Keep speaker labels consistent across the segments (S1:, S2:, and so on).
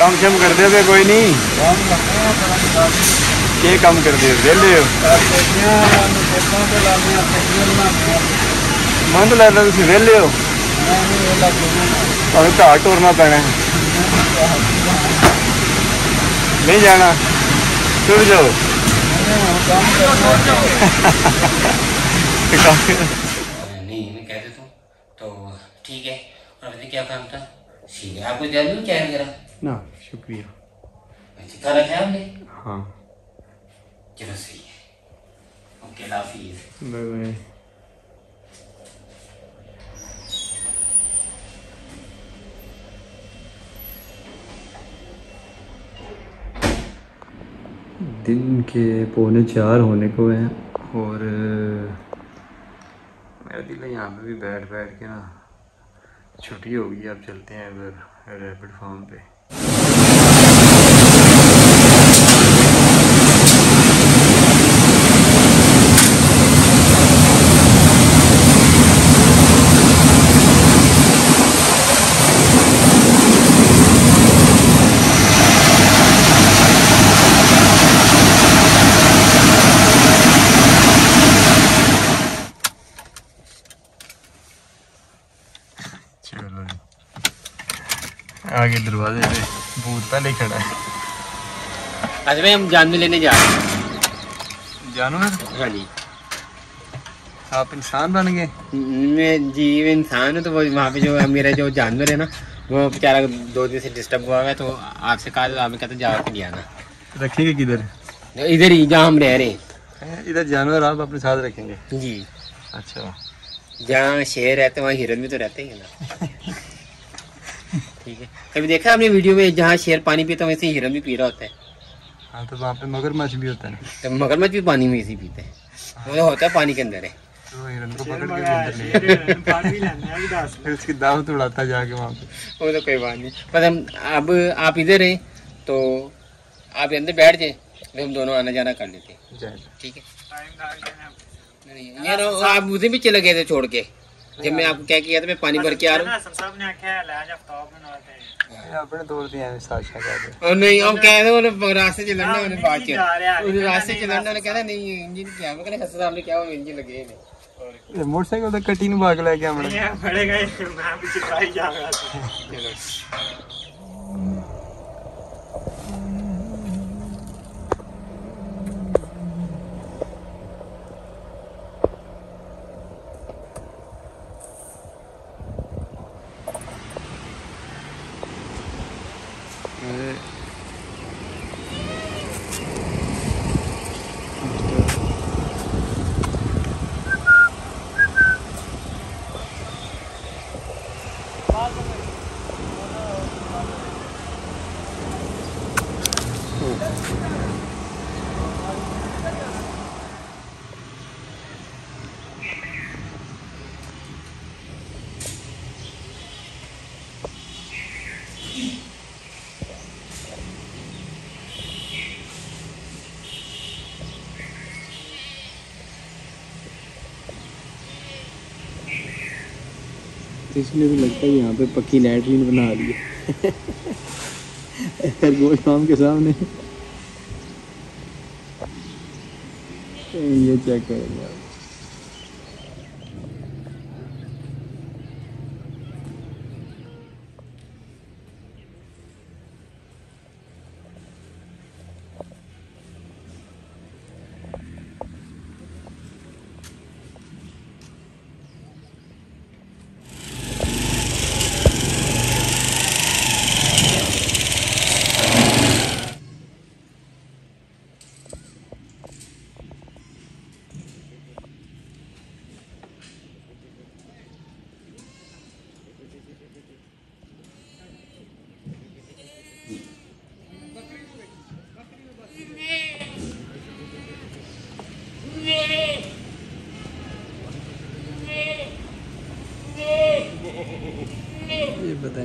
S1: कम शम कर दे वे कोई नहीं। के कम कर दे? वेले हो मंद लगता तुम वेले ਤੁਹਾਨੂੰ ਘਾਹ ਟੋਰਨਾ ਪੈਣਾ ਹੈ। ਨਹੀਂ ਜਾਣਾ ਤੁਰ ਜਾਓ
S2: नहीं मैं कह देता हूँ तो ठीक है और आपने क्या काम था ठीक है आपको जल्दी क्या है जरा
S1: ਨਾ ਸ਼ੁਕਰੀਆ
S2: अच्छा खा रखा है आपने
S1: ਹਾਂ
S2: चलो सही है ओके लाफिज
S1: ਬਾਏ ਬਾਏ दिन के पौने चार होने को हैं और, मेरा दिल यहाँ पे भी बैठ बैठ के ना, छुट्टी हो गई अब चलते हैं अगर रैपिड फॉर्म पे चलो जी आगे दरवाजे पे भूत पहले ही खड़ा है।
S2: आज भाई हम जानवी लेने जा रहे हैं।
S1: जानवर
S2: हाँ जी।
S1: आप इंसान बन गए।
S2: मैं जीव इंसान हूँ तो वो वहाँ पे जो मेरा जो जानवर है ना वो बेचारा दो दिन से डिस्टर्ब हुआ है तो आपसे कहा आपने कहते जाओ के लिया ना
S1: रखेंगे किधर?
S2: इधर ही जहाँ हम रह रहे हैं।
S1: इधर जानवर आप अपने साथ रखेंगे?
S2: जी।
S1: अच्छा।
S2: जहाँ शेर रहते हैं वहाँ हिरन भी तो रहते ही है ना। ठीक है। कभी देखा आपने वीडियो में जहाँ शेर पानी पीता है वैसे ही हिरन भी पी रहा होता है?
S1: हाँ तो वहाँ पे मगरमच्छ भी होता है
S2: तो मगरमच्छ भी पानी में ऐसे ही पीते हैं। वो तो होता है पानी के अंदर है।
S1: तो हिरन को पकड़ के भी अंदर ले जाते। फिर उसकी दावत उड़ाता जाके वहाँ पे।
S2: वो तो कोई बात नहीं। पर हम अब आप इधर हैं तो आप अंदर बैठ जाए फिर हम दोनों आना जाना कर लेते हैं। ठीक है? नहीं, ये ना आप उधर भी चले गए थे छोड़ के? ਜੇ ਮੈਂ ਆਪਕੋ ਕਹਿ ਕੇ ਤੇ ਮੈਂ ਪਾਣੀ ਭਰ ਕੇ ਆ ਰਹਾ।
S1: ਹਸਨ ਸਾਹਿਬ ਨੇ ਆਖਿਆ ਲੈ ਜਾ ਫਤਾਬ
S2: ਨੂੰ ਨਾਲ ਤੇ ਆਪਣੇ ਦੌਰ ਦੀ ਐਵੇਂ ਸਾਸ਼ਾ ਕਰਦੇ ਉਹ ਨਹੀਂ ਉਹ ਕਹਿੰਦੇ ਉਹਨੇ ਰਾਸਤੇ ਚ ਲੰਘਣਾ ਉਹਨੇ ਬਾਅਦ ਚ। ਉਹ ਰਾਸਤੇ ਚ ਲੰਘਣਾ ਉਹਨੇ ਕਹਿੰਦਾ ਨਹੀਂ ਇੰਜਨ ਕਿਹਾ। ਮੈਂ ਕਹਿੰਦਾ ਹਸਨ ਸਾਹਿਬ ਨੇ ਕਿਹਾ ਉਹ ਇੰਜਨ ਲੱਗੇ ਨੇ।
S1: ਇਹ ਮੋਟਰਸਾਈਕਲ ਦਾ ਕੱਟੀ ਨੂੰ ਭਾਗ ਲੈ ਕੇ ਆਉਣਾ।
S2: ਫੜੇ ਗਏ ਮੈਂ ਪਿੱਛੇ ਪਾਈ ਜਾ ਰਿਹਾ ਸੀ
S1: इसलिए भी लगता है यहाँ पे पक्की लैटरीन बना दी है। खरगोश के सामने। ये चेक करेंगे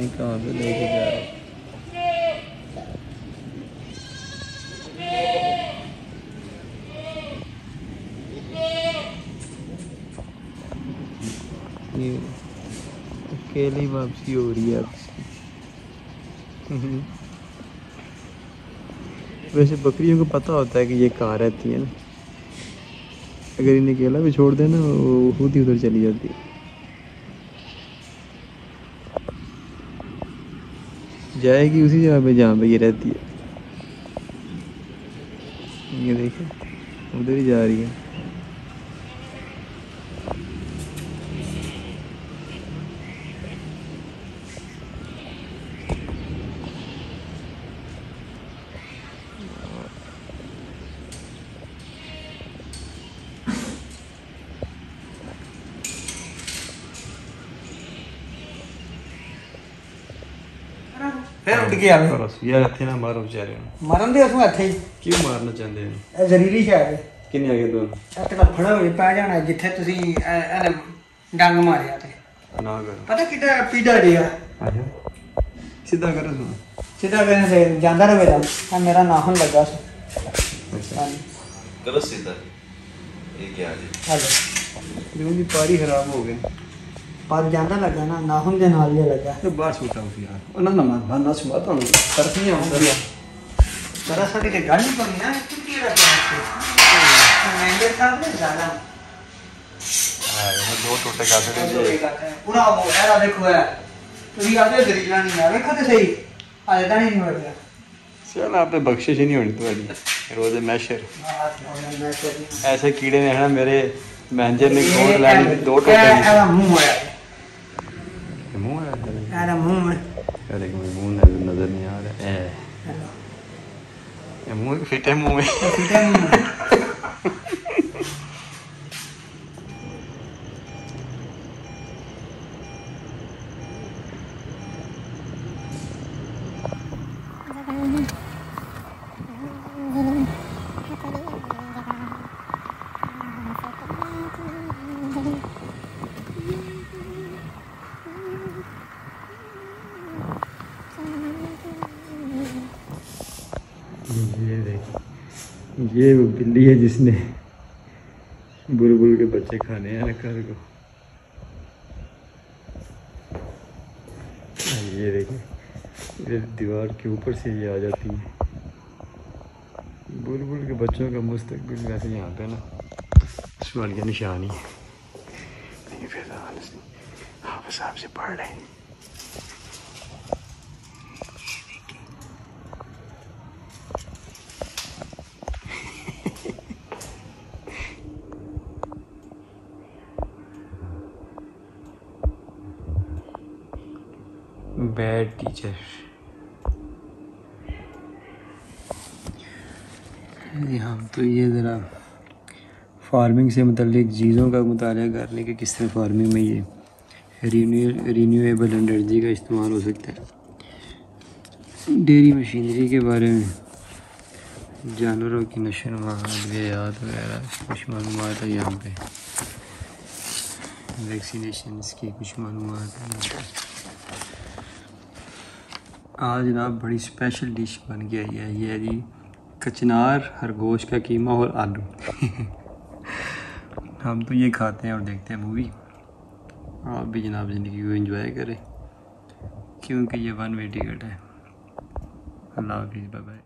S1: नहीं कहाँ पे लेके जा रहे अकेली वापसी हो रही है वैसे बकरियों को पता होता है कि ये कहाँ रहती है ना। अगर इन्हें अकेला भी छोड़ देना, वो खुद ही उधर चली जाती है। जाएगी उसी जगह पे जहाँ पे ये रहती है। ये देखिए, उधर ही जा रही है।
S3: ਫਿਰ ਉੱਠ ਕੇ ਆਵੇ।
S1: ਪਰ ਯਾਰ ਇੱਥੇ ਨਾ ਮਾਰੋ ਵਿਚਾਰੇ ਨੂੰ।
S3: ਮਰਨ ਦੇ ਉਸਨੂੰ ਇੱਥੇ ਹੀ।
S1: ਕਿਉਂ ਮਾਰਨਾ ਚਾਹੁੰਦੇ ਨੇ
S3: ਇਹ ਜ਼ਰੀਰੀ ਸ਼ਾਇਦ
S1: ਕਿੰਨੇ ਆ ਗਏ ਦੋ?
S3: ਇੱਥੇ ਫੜਾ ਹੋਏ ਪੈ ਜਾਣਾ ਜਿੱਥੇ ਤੁਸੀਂ ਇਹਨੇ ਡੰਗ ਮਾਰਿਆ ਤੇ
S1: ਨਾ ਕਰ।
S3: ਪਤਾ ਕਿੱਡਾ ਪੀੜਾ ਜਿਹਾ।
S1: ਆਜਾ ਸਿੱਧਾ ਕਰ ਸੁਣ।
S3: ਸਿੱਧਾ ਕਹਿੰਦੇ ਸੇ ਜਾਂਦਾ ਰਵੇ ਤਾਂ। ਤਾਂ ਮੇਰਾ ਨਾ ਹੁਣ ਲੱਗਾ ਸੀ। ਹਾਂਜੀ।
S4: ਸਿੱਧਾ। ਇਹ ਕੀ ਆ ਜੀ?
S3: ਹਲੋ।
S1: ਜਿਵੇਂ ਦੀ ਪਾਰੀ ਖਰਾਬ ਹੋ ਗਈ।
S3: ਪਰ ਜਾਂਦਾ ਲੱਗਾ ਨਾ ਨਾਖੂਨ ਦੇ ਨਾਲ ਹੀ ਲੱਗਾ।
S1: ਤੇ ਬਾਹਰ ਸੁਟਾ ਉਸ ਯਾਰ ਉਹਨਾਂ ਨਾ ਮਾਰ ਬਾਨਾ ਸੁਮਾ ਤੁਹਾਨੂੰ ਤਰਸ ਨਹੀਂ ਆਉਂਦਾ
S3: ਤਰਾ ਸਾਡੀ ਤੇ ਗੱਲ ਨਹੀਂ ਕਰਨੀ ਨਾ ਤੂੰ ਕੀ ਰੱਖਿਆ ਮੈਂਡੇ ਸਾਹਿਬ ਨੇ ਜ਼ਿਆਦਾ
S1: ਦੋ ਟੋਟੇ ਕਰ
S3: ਪੂਰਾ ਉਹ ਇਹਦਾ ਦੇਖੋ ਇਹ। ਤੁਸੀਂ ਆਦੇ ਜ਼ਰੀਲਾ ਨਹੀਂ ਆ ਵੇਖੋ ਤੇ ਸਹੀ। ਆਦੇ ਤਾਂ ਨਹੀਂ ਹੋ ਰਿਹਾ
S1: ਚਲ ਆਪੇ ਬਖਸ਼ਿਸ਼ ਹੀ ਨਹੀਂ ਹੋਣੀ ਤੁਹਾਡੀ। ਰੋਜ਼ੇ ਮੈਸ਼ਰ। ਐਸੇ ਕੀੜੇ ਨੇ ਹਨਾ ਮੇਰੇ ਮੈਨੇਜਰ ਨੇ ਕੋਲ ਲੈ ਲਈ ਦੋ ਟੋਟੇ
S3: ਇਹਦਾ ਮੂੰਹ ਆਇਆ
S1: ਮੂੰਹ era Muma. Peraí, que Muma, na minha hora. É. É muito fica é Muma.
S3: É feito é
S1: ये वो बिल्ली है जिसने बुलबुल के बच्चे खाने हैं कल को। ये देखिए दीवार के ऊपर से ये आ जाती है। बुलबुल के बच्चों का मुस्तकबिल वैसे यहाँ पे ना दुश्मन की निशानी है। साहब से पढ़ रहे हैं। Bad teacher. यहाँ तो ये ज़रा फ़ार्मिंग से मतलब चीज़ों का मुताल कर लें कि किस तरह फ़ार्मिंग में ये रीन्यू, रीन्यूएबल एनर्जी का इस्तेमाल हो सकता है। डेयरी मशीनरी के बारे में जानवरों की नशो नुमा वगैरह, कुछ मालूम है यहाँ पे। वैक्सीनेशन की कुछ मालूम है। आज जनाब बड़ी स्पेशल डिश बन के आई है, ये है जी कचनार खरगोश का कीमा और आलू। हम तो ये खाते हैं और देखते हैं मूवी आप भी जनाब ज़िंदगी को एंजॉय करें, क्योंकि ये वन वे टिकट है। अल्लाह हाफिज़ बाय बाय